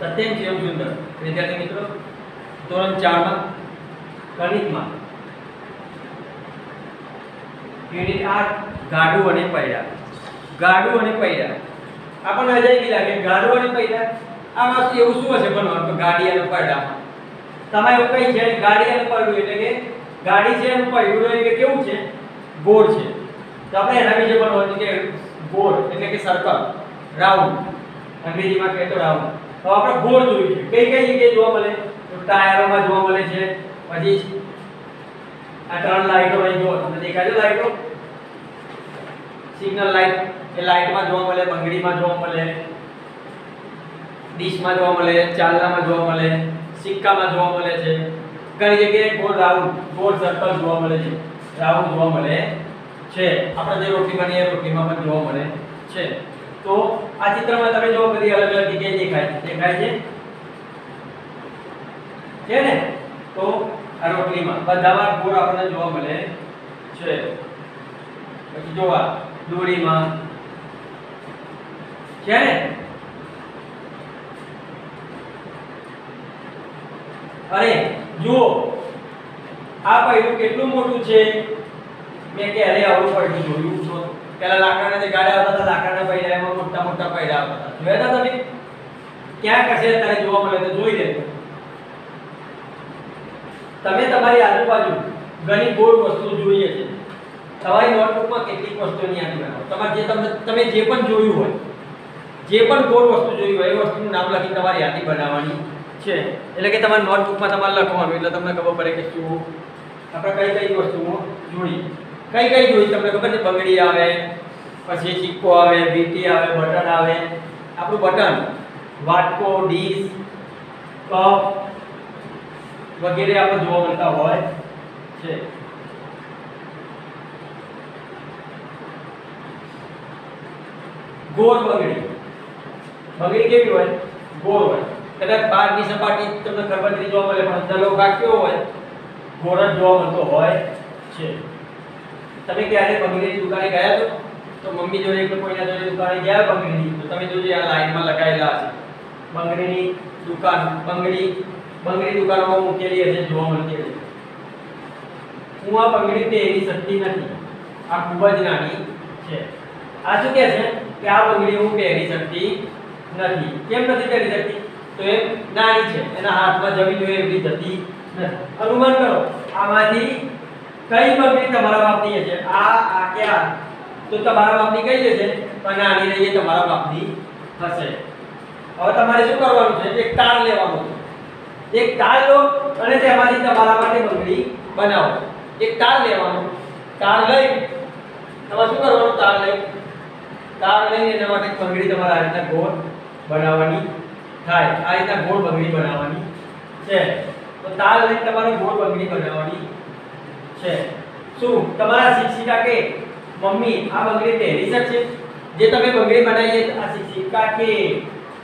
સત્યમ જીવન સુંદર વિદ્યાર્થી મિત્રો, ધોરણ ચારમાં ગણિતમાં યુનિટ આઠ ગાડું અને પૈડા. ગાડું અને પૈડા. આપણને અજાયબી લાગે, ગાડું અને પૈડા. આ વસ્તુ એવું શું હશે ભણવાનું તો ગાડી અને પૈડામાં. તમારે એવું કઈ છે ગાડી અને પૈડું એટલે કે ગાડી છે અને પૈડું એટલે કેવું છે? ગોળ છે. તો આપણે એના વિશે ભણવાનું કે ગોળ એટલે કે સર્કલ રાઉન્ડ અંગ્રેજીમાં કહે તો રાઉન્ડ તો આપણે ગોળ જોઈએ કઈ કઈ જગ્યાએ જોવા મળે? તો ટાયરોમાં જોવા મળે છે. પછી આ ત્રણ લાઈટો અહીં જો તમને દેખાય છે લાઈટો? Signal light. એ લાઈટમાં જોવા મળે, બંગડીમાં જોવા મળે, ડીશમાં જોવા મળે, ચાલનામાં જોવા મળે, સિક્કામાં જોવા મળે છે. ઘણી જગ્યાએ ગોળ રાઉન્ડ, ગોળ સર્કલ જોવા મળે છે. રાઉન્ડ જોવા મળે છે. આપણે જે રોટલી બનીએ રોટલીમાં પણ જોવા મળે છે. તો આ ચિત્રમાં તમે જો બધી અલગ અલગ જગ્યાએ દેખાય છે. દેખાય છે? છે ને? તો આ રોટલીમાં બધામાં ગોળ આપણને જોવા મળે છે. પછી જોવા દોરીમાં. છે ને? અરે, જુઓ. આ પૈડું કેટલું મોટું છે? મેં ક્યારે આવું પૈડું જોયું? છો પેલા લાકડાના જે ગાડા આવતા હતા, લાકડાના પૈડા, એમાં મોટા મોટા પૈડા આવતા જોયા હતા તમે? ક્યાં કશે અત્યારે જોવા મળે તો જોઈ લેજો તમે તમારી આજુબાજુ ઘણી ગોળ વસ્તુ જોઈએ છે તમારી નોટબુકમાં કેટલીક વસ્તુની યાદી બનાવો. તમારે જે તમને, તમે જે પણ જોયું હોય, જે પણ ગોળ વસ્તુ જોઈ હોય, એ વસ્તુનું નામ લખી તમારી યાદી બનાવવાની છે. એટલે કે તમારી નોટબુકમાં તમારે લખવાનું, એટલે તમને ખબર પડે કે શું. આપણે કઈ કઈ વસ્તુઓ જોઈ. કઈ કઈ જોઈ તમને ખબર છે બંગડી આવે, પછી સિક્કો આવે, બીટી આવે, બટન આવે. આપણું બટન, વાટકો, ડીશ, કપ વગેરે આપણે જોવા મળતા હોય છે. ગોળ બગડી. બગડી કેવી હોય? ગોળ હોય. કદાચ બહારની સપાટી તમને ખરબચડી જોવા મળે, પણ અંદર ભાગ કેવો હોય? ગોળ જ જોવા મળતો હોય છે. તમે ક્યારે બંગડીની દુકાને ગયા છો? તો મમ્મી જોડે કે કોઈના જોડે દુકાને ગયા બંગડીની? તો તમે જોજો આ લાઈનમાં લગાવેલા છે. બંગડીની દુકાન, બંગડી બંગડી દુકાનોમાં મૂકેલી હશે, જોવા મળતી હશે. હું આ બંગડી પહેરી શકતી નથી. આ ખૂબ જ નાની છે. આ શું કહે છે? કે આ બંગડી હું પહેરી શકતી નથી. કેમ નથી પહેરી શકતી? તો એ નાની છે. એના હાથમાં જમી જોઈએ એવી જતી નથી. અનુમાન કરો, આમાંથી કઈ બંગડી તમારા બાપની હશે? આ આ કે આ? તો તમારા બાપની કઈ હશે પણ આની રહી તમારા બાપની હશે. હવે તમારે શું કરવાનું છે? એક તાર લેવાનો એક તાર લો અને તેમાંથી તમારા માટે બંગડી બનાવો. એક તાર લેવાનો. તાર લઈ. તમારે શું કરવાનું? તાર લઈ. તાર લઈને એના માટે બંગડી તમારે આ રીતના ગોળ બનાવવાની થાય. આ રીતના ગોળ બંગડી બનાવવાની છે. તો તાર લઈને તમારે ગોળ બંગડી બનાવવાની છે. શું? તમારા શિક્ષિકા કે? મમ્મી, આ બંગડી પહેરી શકશે જે તમે બંગડી બનાવી આ શિક્ષિકા કે?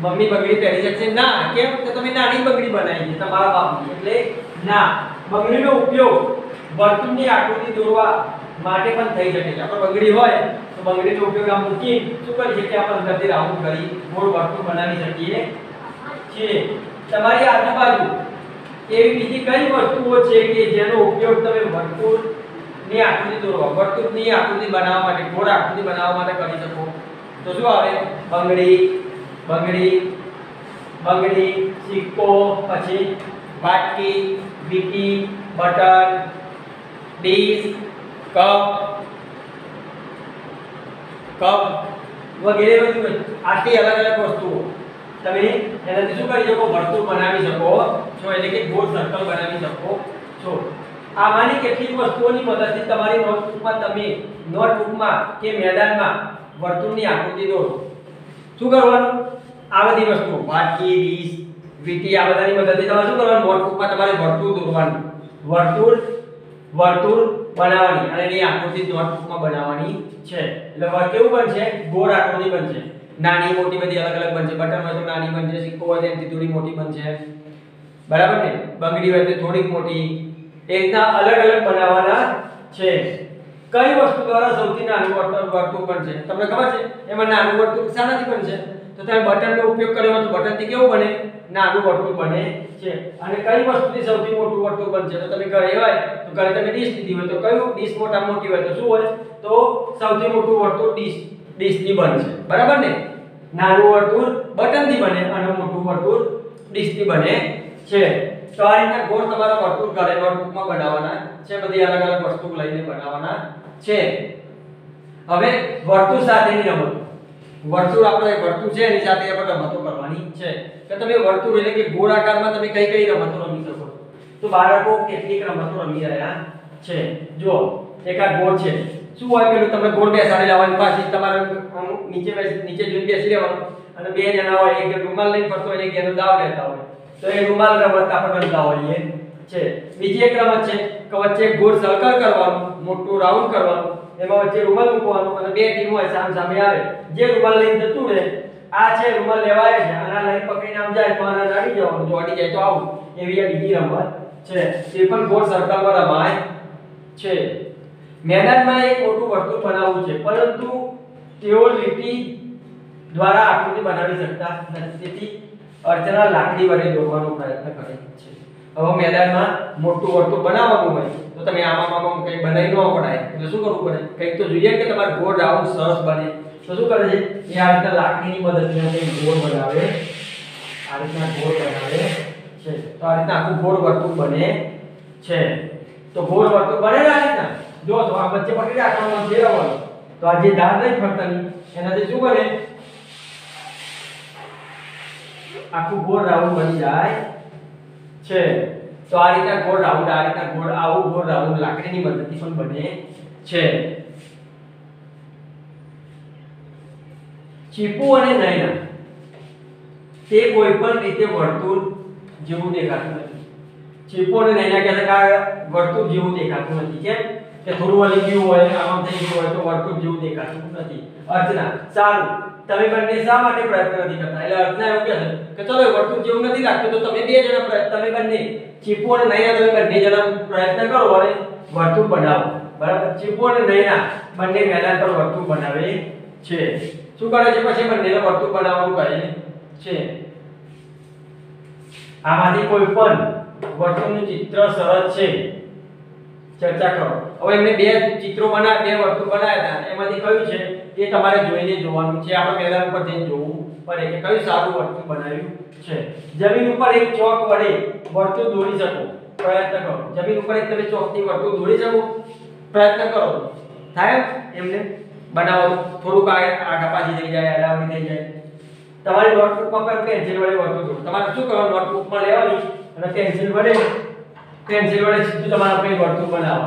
મમ્મી બંગડી પહેરી શકશે ના, કેમ? કે તમે નાની બંગડી બનાવી છે, તમારા બાપની. એટલે ના, બંગડીનો ઉપયોગ વર્તુળની આકૃતિ દોરવા માટે પણ થઈ શકે છે. આપણે બંગડી હોય, તો બંગડીનો ઉપયોગ આમ મૂકી શું કરી શકીએ? આપણે અંદરથી રાઉન્ડ કરી ગોળ વર્તુળ બનાવી શકીએ છીએ. તમારી આજુબાજુ એવી બીજી કઈ વસ્તુઓ છે કે જેનો ઉપયોગ તમે વર્તુળની આકૃતિ દોરવા વર્તુળની આકૃતિ બનાવવા માટે, ગોળ આકૃતિ બનાવવા માટે કરી શકો. તો શું આવે? બંગડી બંગડી બંગડી, સિક્કો, પછી વાટકી વીટી બટન, ડીશ, કપ કપ વગેરે બધી આટલી અલગ અલગ વસ્તુઓ. તમે એનાથી શું કરી શકો? વર્તુળ બનાવી શકો. છો એટલે કે ગોળ સર્કલ બનાવી શકો. છો આમાંની કેટલીક વસ્તુઓની મદદથી તમારી નોટબુકમાં તમે, નોટબુકમાં કે મેદાનમાં વર્તુળની આકૃતિ દોરો. શું કરવાનું? આ બધી વસ્તુ વાટકી, ડીશ, વીટી, આ બધાની મદદથી તમારે શું કરવાનું? નોટબુકમાં તમારે વર્તુળ દોરવાનું. વર્તુળ વર્તુળ બનાવવાની અને એની આકૃતિ નોટબુકમાં બનાવવાની છે. એટલે કેવું બનશે? ગોળ આકૃતિ બનશે. નાની મોટી બધી અલગ અલગ બનશે. બટન હોય તો નાની બનશે, સિક્કો હોય તો એનાથી થોડી મોટી બનશે. બરાબર ને? બંગડી હોય તો થોડીક મોટી. એ રીતના અલગ અલગ બનાવવાના છે. કઈ વસ્તુ દ્વારા સૌથી નાનું વર્તુળ વર્તુળ બનશે? તમને ખબર છે? એમાં નાનું વર્તુળ શાનાથી બનશે. તો તમે બટનનો ઉપયોગ કર્યો તો બટનથી કેવું બને? નાનું વર્તુળ બને છે. અને કઈ વસ્તુથી સૌથી મોટું વર્તુળ બનશે? તો તમે ઘરે હોય, તો ઘરે તમે ડીશ લીધી હોય, તો કયું ડીશ મોટા મોટી હોય? તો શું હોય? તો સૌથી મોટું વર્તુળ ડીશ. ડીશની બનશે. બરાબર ને? નાનું વર્તુળ બટનથી બને અને મોટું વર્તુળ ડીશથી બને છે. તો આ રીતના ગોળ તમારા વર્તુળ ઘરે નોટબુકમાં બનાવવાના છે. બધી અલગ અલગ વસ્તુ લઈને બનાવવાના છે. હવે વર્તુળ સાથેની રમત. વર્તુળ આપણે વર્તુળ છે, એની સાથે આપણે રમતો કરવાની છે. કે તમે વર્તુળ એટલે કે ગોળાકારમાં તમે કઈ કઈ રમતો રમી શકો તો બાળકો કેટલીક રમતો રમી રહ્યા છે. જો એક આ ગોળ છે. શું હોય પેલું તમે ગોળ બેસાડી લેવાનું પાછી તમારે નીચે નીચે જોઈને બેસી લેવાનું અને બે જણા હોય, એક રૂમાલ લઈને ફરતો હોય એક એનો દાવ લેતા હોય. તો એ રૂમાલ રમત આપણે રમતા હોઈએ છે. બીજી એક રમત છે કે વચ્ચે ગોળ સર્કલ કરવાનું, મોટું રાઉન્ડ કરવાનું. એમાં વચ્ચે રૂમાલ મૂકવાનો અને બે ટીમ હોય સામ સામે આવે. જે રૂમાલ લઈને જતું રહે, આ છે રૂમાલ લેવાય છે. આના લાઈન પકડીને આમ જાય તો આના અડી જવાનું જો અડી જાય તો આવું એવી આ બીજી રમત છે. એ પણ ગોળ સર્કલમાં રમાય છે. મેદાનમાં એક મોટું વર્તુળ બનાવવું છે, પરંતુ તેઓ લીટી દ્વારા આકૃતિ બનાવી શકતા નથી, તેથી અર્ચના લાકડી વડે દોરવાનો પ્રયત્ન કરે છે. હવે મેદાનમાં મોટું વર્તુળ બનાવવાનું હોય, તો તમે આમાં આમાં કંઈ બનાવી ન પડાય એટલે શું કરવું પડે? કંઈક તો જોઈએ કે તમારે ગોળ રાઉન્ડ સરસ બને. તો શું કરે છે? એ આ રીતના લાકડીની મદદથી કંઈક ગોળ બનાવે. આ રીતના ગોળ બનાવે છે. તો આ રીતના આખું ગોળ વર્તુળ બને છે. તો ગોળ વર્તુળ બને આ રીતના? જો તો આ વચ્ચે પકડી રાખવાનો ફેરવવાનો તો આ જે ધાર નહીં ફરતાની, એનાથી શું બને? આખું ગોળ રાઉન્ડ બની જાય. છે. તો આ રીતના ગોળ રાઉન્ડ, આ રીતના ગોળ, આવું ગોળ રાઉન્ડ લાકડીની મદદથી પણ બને છે. ચીપુ અને નયના, તે કોઈ પણ રીતે વર્તુળ જેવું દેખાતું નથી. ચીપુ અને નયના કહે છે કે વર્તુળ જેવું દેખાતું નથી, કેમ? કે થોડું વળી ગયું હોય, આમ થઈ ગયું હોય તો વર્તુળ જેવું દેખાતું નથી. અર્ચના, સારું. તમે બંને શા માટે પ્રયત્ન નથી કરતા? એટલે અર્ચના એવું કહે છે કે ચલો વર્તુળ જેવું નથી લાગતું, તો તમે બે જણા તમે બંને ચીપુ અને નયના તમે બંને જણા પ્રયત્ન કરો અને વર્તુળ બનાવો. બરાબર? ચીપુ અને નયના બંને મેદાન પર વર્તુળ બનાવે છે. શું કરે છે પછી બંનેને વર્તુળ બનાવવાનું કહે છે? આમાંથી કોઈ પણ વર્તુળનું ચિત્ર સરસ છે. ચર્ચા કરો. હવે એમને બે ચિત્રો બનાવ્યા, બે વર્તુળ બનાવ્યા હતા એમાંથી કયું છે એ તમારે જોઈને જોવાનું છે. આપણે મેદાન ઉપર જઈને જોવું પડે કે કયું સારું વર્તુળ બનાવ્યું છે. જમીન ઉપર એક ચોક વડે વર્તુળ દોરી શકો. પ્રયત્ન કરો. જમીન ઉપર એક તમે ચોકથી વર્તુળ દોરી શકો. પ્રયત્ન કરો. થાય એમને બનાવો. થોડુંક આગા પાછી થઈ જાય અડાવડી થઈ જાય. તમારી નોટબુકમાં પણ પેન્સિલ વડે વર્તુળ દોરો. તમારે શું કરવાનું? નોટબુકમાં લેવાની અને પેન્સિલ વડે પેન્સિલ વડે સીધું તમારે કંઈ વર્તુળ બનાવો.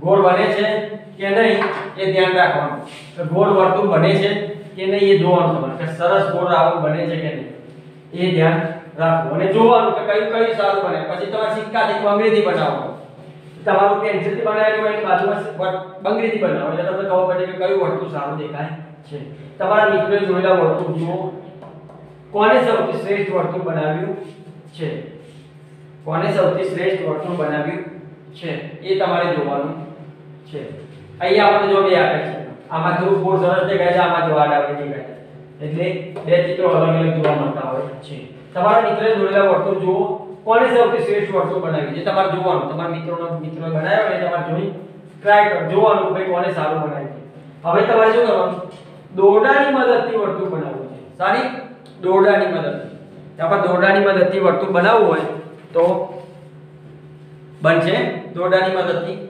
ગોળ બને છે કે નહીં એ ધ્યાન રાખવાનું. કે ગોળ વર્તુળ બને છે કે નહીં એ જોવાનું તમારે કે સરસ ગોળ આવું બને છે કે નહીં. એ ધ્યાન રાખવું. અને જોવાનું કે કયું કયું સારું બને. પછી તમારે સિક્કાથી બંગડીથી બનાવવાનું. તમારું પેન્સિલથી બનાવેલું હોય બાજુમાં બંગડીથી બનાવો. એટલે તમને ખબર પડે કે કયું વર્તુળ સારું દેખાય છે. તમારા મિત્રોએ જોયેલા વર્તુળ જુઓ. કોને સૌથી શ્રેષ્ઠ વર્તુળ બનાવ્યું છે? કોને સૌથી શ્રેષ્ઠ વર્તણૂક બનાવ્યું છે? એ તમારે જોવાનું છે. અહીંયા આપણે જો બે આપે છે. આમાં ધ્રુવ બોર સરસ દેખાય છે, આમાં જો આડા દેખાય છે. એટલે બે ચિત્રો અલગ અલગ જોવા મળતા હોય છે. તમારા મિત્રોએ દોરેલા વર્તુળ જુઓ. કોને સૌથી શ્રેષ્ઠ વર્તુળ બનાવ્યું? છે તમારે જોવાનું. તમારા મિત્રોનો મિત્રો બનાવ્યો હોય તમારે જોઈ ટ્રાય કર. જોવાનું ભાઈ કોને સારું બનાવ્યું હવે તમારે શું કરવાનું? દોરડાની મદદથી વર્તુળ બનાવવું છે. સારી? દોરડાની મદદથી. આપણે દોરડાની મદદથી વર્તુળ બનાવવું હોય તો બનશે દોરડાની મદદથી.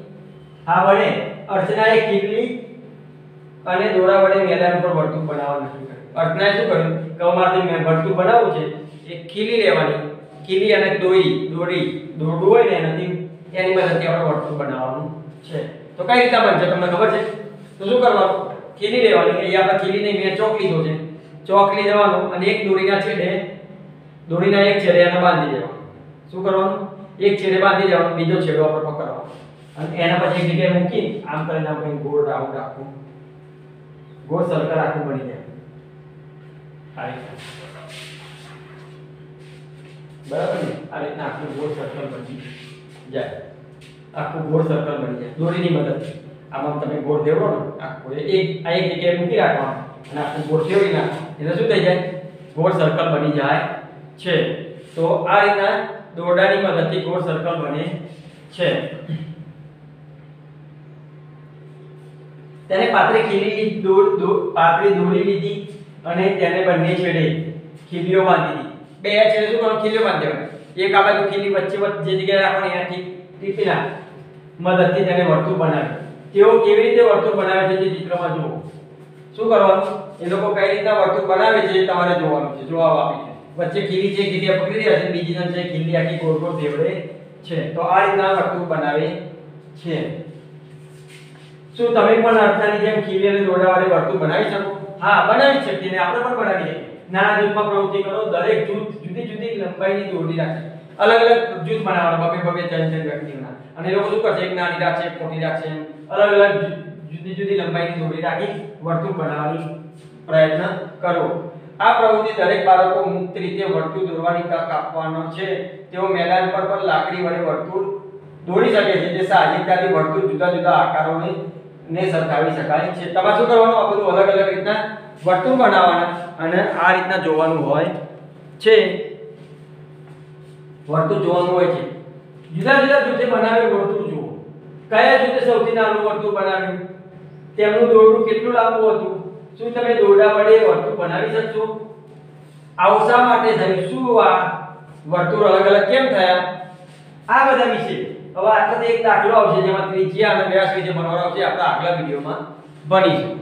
હા વડે અર્ચનાએ કીલી અને દોરા વડે મેદાન પર વર્તુળ બનાવવાનું નક્કી કર્યું. અર્ચનાએ શું કર્યું? કે જે વર્તુળ બનાવવું છે, એ ખીલી લેવાની. ખીલી અને દોરી દોરી, દોરડું હોય ને એનાથી એની મદદથી આપણે વર્તુળ બનાવવાનું છે. તો કઈ રીતે બનશે તમને ખબર છે? તો શું કરવાનું? ખીલી લેવાની. એ આપણે ખીલીને મેં ચોક લીધો છે. ચોક લઈ જવાનું અને એક દોરીના છેડે, દોરીના એક છેડે એને બાંધી દેવાનું. શું કરવાનું? એક છેડે બાંધી દેવાનો બીજો છેડો આપણે પકડવાનો. અને એના પછી એક જગ્યાએ મૂકી આમ કરીને આપણે ગોળ રાઉન્ડ રાખવું. ગોળ સર્કલ આખું બની જાય. બરાબર ને? આ રીતના આખું ગોળ સર્કલ બની જાય. આખું ગોળ સર્કલ બની જાય. દોરીની મદદથી આમાં તમે ગોળ દેવો ને આખું એક આ એક જગ્યાએ મૂકી રાખવાનું. અને આખું ગોળ ફેરવી નાખો એટલે શું થઈ જાય? ગોળ સર્કલ બની જાય છે. તો આ રીતના દોરડાની મદદથી ગોળ સર્કલ બને છે. તેને પાતળી ખીલી દોર પાતળી દોરી લીધી અને તેને બંને છેડે ખીલીઓ બાંધી દીધી. બે છેડે શું કરવાનું? ખીલીઓ બાંધી દેવાની. એક આ બાજુ ખીલી વચ્ચે વચ્ચે જગ્યાએ રાખવાની એનાથી ટીપીના મદદથી તેને વર્તુળ બનાવે. તેઓ કેવી રીતે વર્તુળ બનાવે છે તે ચિત્રમાં જુઓ. શું કરવાનું? એ લોકો કઈ રીતના વર્તુળ બનાવે છે તમારે જોવાનું છે. જોવા આપી વચ્ચે ખીલી છે ખીલી પકડી રહ્યા છે, બીજી જણ છે ખીલી આખી ગોળ ગોળ ફેવડે છે. તો આ રીતના વર્તુળ બનાવે છે. શું તમે પણ અર્થાની જેમ ખીલી અને દોરડા વડે વર્તુળ બનાવી શકો? હા, બનાવી શકીએ ને આપણે પણ બનાવી શકીએ. નાના જૂથમાં પ્રવૃત્તિ કરો, દરેક જૂથ જુદી જુદી લંબાઈની દોરડી રાખે. અલગ અલગ જૂથ બનાવવાનો, બબે બબે ત્રણ ત્રણ વ્યક્તિઓના. અને એ લોકો શું કરશે? એક નાની રાખશે, એક મોટી રાખશે એમ. અલગ અલગ જુદી જુદી લંબાઈની દોરડી રાખી વર્તુળ બનાવવાની પ્રયત્ન કરો. આ પ્રવૃત્તિ દરેક બાળકો મુક્ત રીતે વર્તુળ દોરવાની તક આપવાનો છે. તેઓ મેદાન પર પણ લાકડી વડે વર્તુળ દોરી શકે છે. જે સાહજિકતાથી વર્તુળ જુદા જુદા આકારોને ને સરખાવી શકાય છે. તમારે શું કરવાનું? આ બધું અલગ અલગ રીતના વર્તુળ બનાવવાના અને આ રીતના જોવાનું હોય છે. વર્તુળ જોવાનું હોય છે. જુદા જુદા જૂથે બનાવેલ વર્તુળ જુઓ. કયા જૂથે સૌથી નાનું વર્તુળ બનાવ્યું? તેમનું દોરડું કેટલું લાંબુ હતું? શું તમે દોરડા વડે વર્તુળ બનાવી શકશો? આવું માટે થયું? શું આ વર્તુળ અલગ અલગ કેમ થયા? આ બધા વિશે હવે આટલો એક દાખલો આવશે જેમાં ત્રિજ્યા અને વ્યાસ વિશે ભણવાનો આવશે આપણા આગલા વિડીયોમાં. ભણીશું.